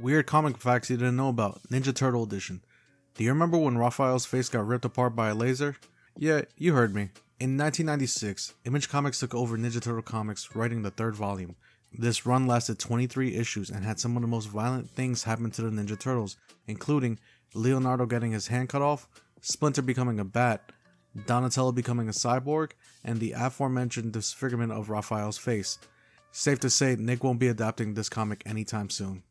Weird comic facts you didn't know about Ninja Turtle Edition. Do you remember when Raphael's face got ripped apart by a laser? Yeah, you heard me. In 1996, Image Comics took over Ninja Turtle Comics, writing the third volume. This run lasted 23 issues and had some of the most violent things happen to the Ninja Turtles, including Leonardo getting his hand cut off, Splinter becoming a bat, Donatello becoming a cyborg, and the aforementioned disfigurement of Raphael's face. Safe to say, Nick won't be adapting this comic anytime soon.